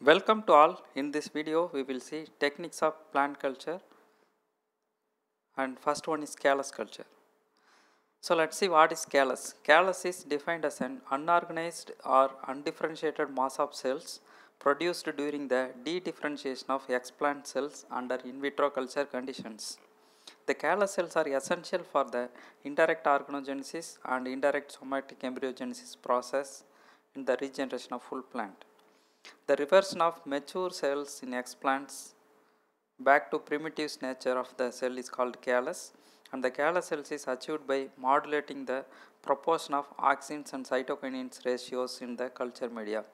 Welcome to all. In this video, we will see techniques of plant culture and first one is callus culture. So let's see what is callus. Callus is defined as an unorganized or undifferentiated mass of cells produced during the de-differentiation of explant cells under in vitro culture conditions. The callus cells are essential for the indirect organogenesis and indirect somatic embryogenesis process in the regeneration of full plant. The reversion of mature cells in explants back to primitive nature of the cell is called callus and the callus cells is achieved by modulating the proportion of auxins and cytokinins ratios in the culture media.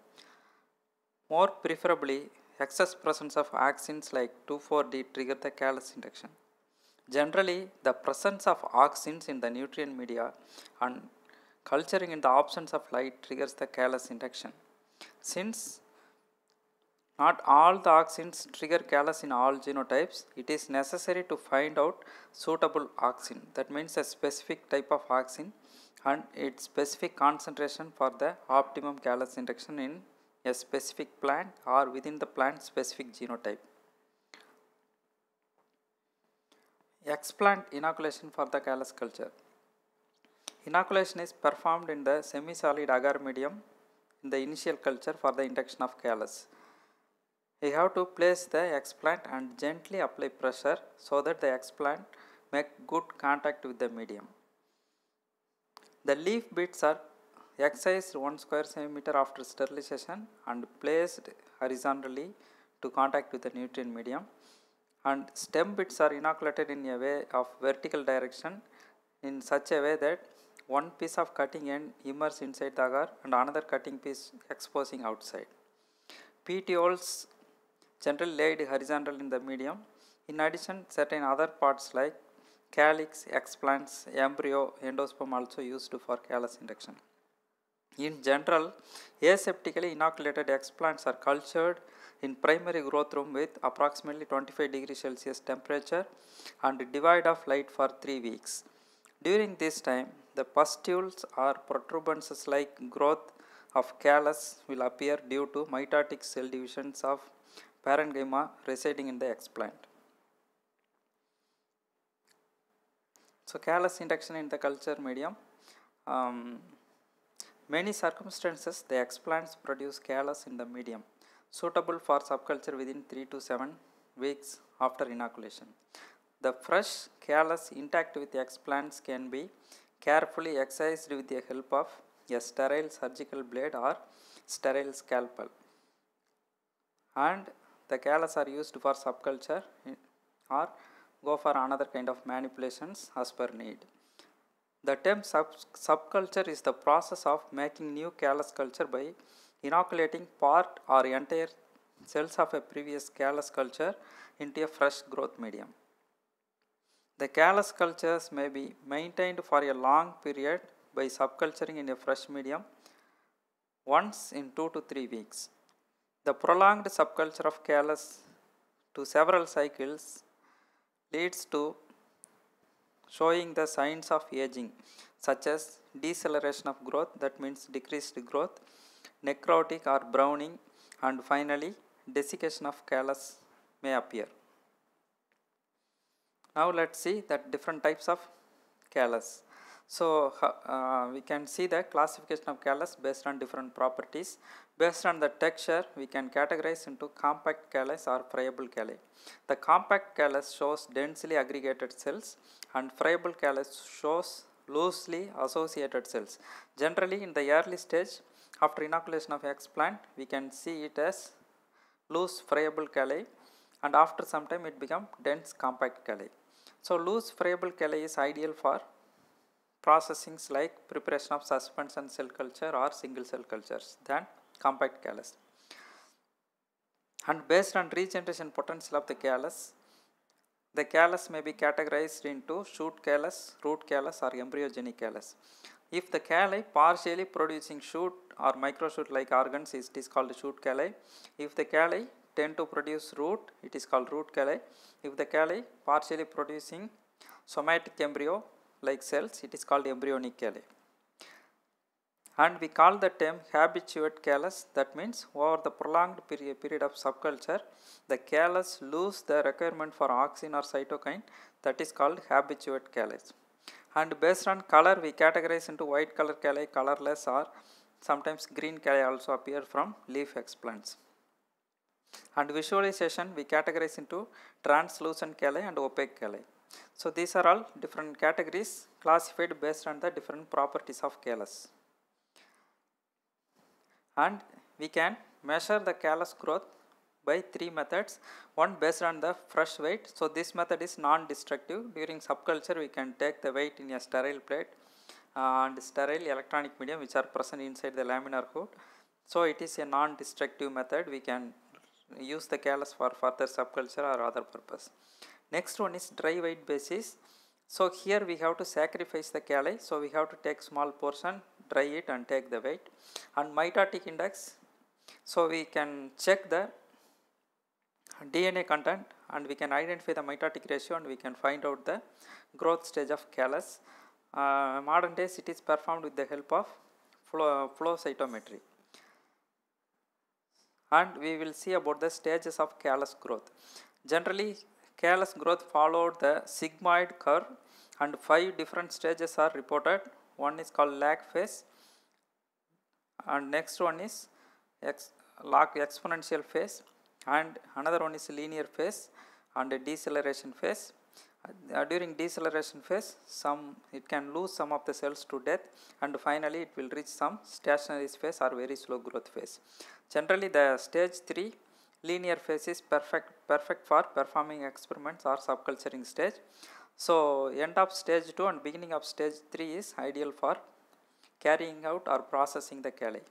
More preferably, excess presence of auxins like 2,4-D trigger the callus induction. Generally, the presence of auxins in the nutrient media and culturing in the absence of light triggers the callus induction. Since not all the auxins trigger callus in all genotypes. It is necessary to find out suitable auxin. That means a specific type of auxin and its specific concentration for the optimum callus induction in a specific plant or within the plant specific genotype. Explant inoculation for the callus culture. Inoculation is performed in the semi-solid agar medium in the initial culture for the induction of callus. We have to place the explant and gently apply pressure so that the explant make good contact with the medium. The leaf bits are excised 1 square centimeter after sterilization and placed horizontally to contact with the nutrient medium and stem bits are inoculated in a way of vertical direction in such a way that one piece of cutting end immerses inside the agar and another cutting piece exposing outside. Petioles generally laid horizontal in the medium. In addition, certain other parts like calyx, explants, embryo, endosperm also used for callus induction. In general, aseptically inoculated explants are cultured in primary growth room with approximately 25 degrees Celsius temperature and devoid of light for 3 weeks. During this time, the pustules or protuberances like growth of callus will appear due to mitotic cell divisions of parenchyma residing in the explant. So, callus induction in the culture medium. Um, many circumstances the explants produce callus in the medium suitable for subculture within 3 to 7 weeks after inoculation. The fresh callus intact with explants can be carefully excised with the help of a sterile surgical blade or sterile scalpel and the callus are used for subculture eh, or go for another kind of manipulations as per need. The term sub subculture is the process of making new callus culture by inoculating part or entire cells of a previous callus culture into a fresh growth medium. The callus cultures may be maintained for a long period by subculturing in a fresh medium once in 2 to 3 weeks. The prolonged subculture of callus to several cycles leads to showing the signs of aging such as deceleration of growth that means decreased growth, necrotic or browning and finally desiccation of callus may appear. Now let us see that different types of callus. So uh, we can see the classification of callus based on different properties. Based on the texture, we can categorize into compact callus or friable calli. The compact callus shows densely aggregated cells and friable callus shows loosely associated cells. Generally in the early stage after inoculation of explant, we can see it as loose friable calli and after some time it become dense compact calli. So loose friable calli is ideal for processings like preparation of suspension cell culture or single cell cultures than compact callus. And based on regeneration potential of the callus, the callus may be categorized into shoot callus, root callus or embryogenic callus. If the calli partially producing shoot or microshoot like organs, it is called shoot calli. If the calli tend to produce root, it is called root calli. If the calli partially producing somatic embryo like cells, it is called embryonic calli. and we call the term habituate callus. That means over the prolonged period, of subculture the callus lose the requirement for auxin or cytokine that is called habituate callus. And based on color we categorize into white color calli colorless or sometimes green calli also appear from leaf explants and visualization we categorize into translucent calli and opaque calli so these are all different categories classified based on the different properties of callus. And we can measure the callus growth by three methods. One based on the fresh weight. So this method is non-destructive. During subculture we can take the weight in a sterile plate and sterile electronic medium which are present inside the laminar hood so it is a non-destructive method. We can use the callus for further subculture or other purpose next one is dry weight basis so here we have to sacrifice the calli so we have to take small portion dry it and take the weight and mitotic index so we can check the DNA content and we can identify the mitotic ratio and we can find out the growth stage of callus. Uh, modern days it is performed with the help of flow, flow cytometry. And we will see about the stages of callus growth. Generally callus growth followed the sigmoid curve and five different stages are reported. One is called lag phase and next one is ex log exponential phase and another one is linear phase and deceleration phase. Uh, during deceleration phase some it can lose some of the cells to death and finally it will reach some stationary phase or very slow growth phase. Generally the stage 3 linear phase is perfect perfect for performing experiments or subculturing stage. So end of stage 2 and beginning of stage 3 is ideal for carrying out or processing the calli.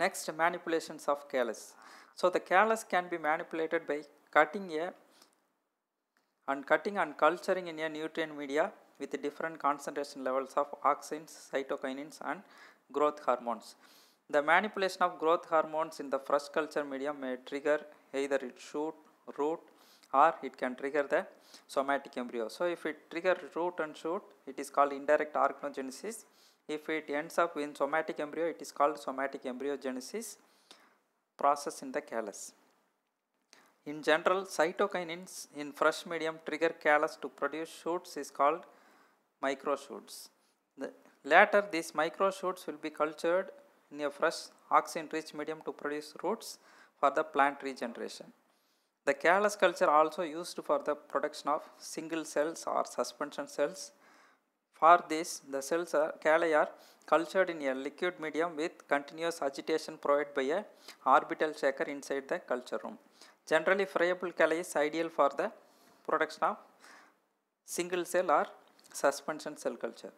Next manipulations of callus. So the callus can be manipulated by cutting a and cutting and culturing in a nutrient media with different concentration levels of auxins, cytokinins and growth hormones. The manipulation of growth hormones in the fresh culture medium may trigger either its shoot, root or it can trigger the somatic embryo. So if it trigger root and shoot it is called indirect organogenesis. If it ends up in somatic embryo it is called somatic embryogenesis process in the callus. In general, cytokinins in fresh medium trigger callus to produce shoots is called microshoots. The later, these microshoots will be cultured in a fresh auxin-rich medium to produce roots for the plant regeneration. The callus culture also used for the production of single cells or suspension cells. For this, the cells are calli are cultured in a liquid medium with continuous agitation provided by a orbital shaker inside the culture room. Generally, friable calli is ideal for the production of single cell or suspension cell culture.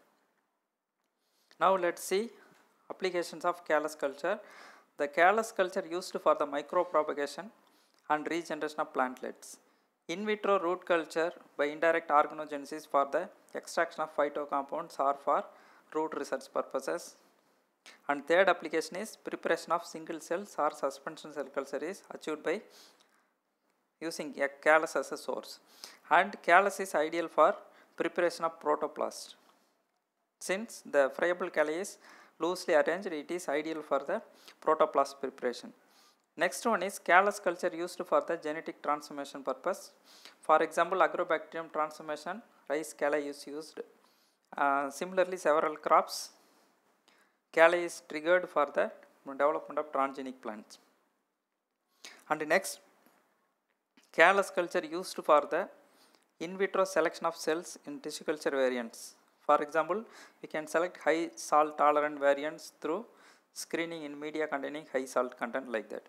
Now, let us see applications of callus culture. The callus culture used for the micropropagation and regeneration of plantlets. In vitro root culture by indirect organogenesis for the extraction of phytocompounds or for root research purposes. And third application is preparation of single cells or suspension cell culture is achieved by using a callus as a source. And callus is ideal for preparation of protoplast. Since the friable callus loosely arranged, it is ideal for the protoplast preparation. Next one is callus culture used for the genetic transformation purpose. For example, agrobacterium transformation, rice calli is used. Uh, similarly, several crops, calli is triggered for the development of transgenic plants. And next, callus culture used for the in vitro selection of cells in tissue culture variants. For example, we can select high salt tolerant variants through screening in media containing high salt content like that.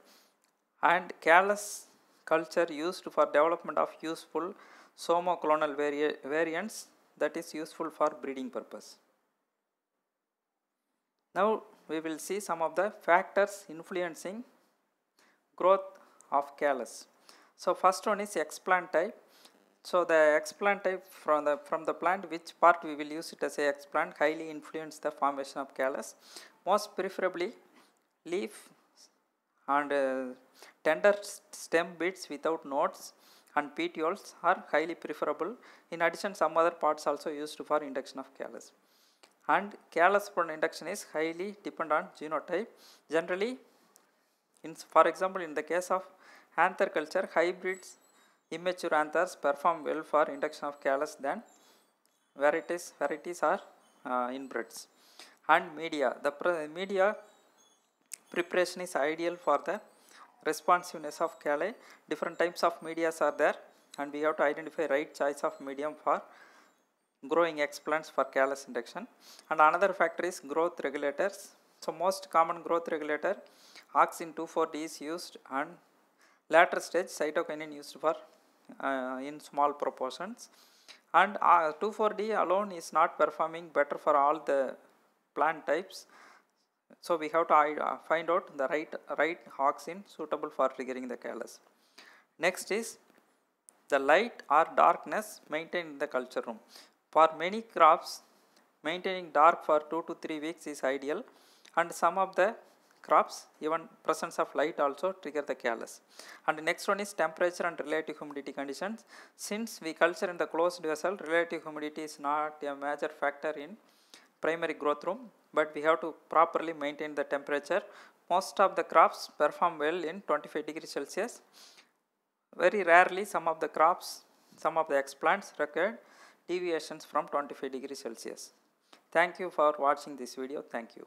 And callus culture used for development of useful somaclonal vari variants that is useful for breeding purpose. Now we will see some of the factors influencing growth of callus. So first one is explant type. So the explant type from the from the plant which part we will use it as a explant highly influence the formation of callus. Most preferably leaf and uh, tender stem bits without nodes and petioles are highly preferable. In addition some other parts also used for induction of callus. and callus spread induction is highly depend on genotype. Generally, in, for example, in the case of anther culture, hybrids immature anthers perform well for induction of callus than varieties varieties are uh, inbreds. And media, the media preparation is ideal for the responsiveness of calli. Different types of medias are there and we have to identify right choice of medium for growing explants for callus induction. And another factor is growth regulators. So most common growth regulator auxin 2,4-D is used and later stage cytokinin used for uh, in small proportions and uh, 2,4-D alone is not performing better for all the plant types so we have to uh, find out the right right auxin suitable for triggering the callus. Next is the light or darkness maintained in the culture room. For many crops, maintaining dark for 2 to 3 weeks is ideal and some of the crops even presence of light also trigger the callus. And the next one is temperature and relative humidity conditions. Since we culture in the closed vessel, relative humidity is not a major factor in primary growth room but we have to properly maintain the temperature. Most of the crops perform well in 25 degrees Celsius. Very rarely some of the crops, some of the explants require deviations from 25 degrees Celsius. Thank you for watching this video. Thank you.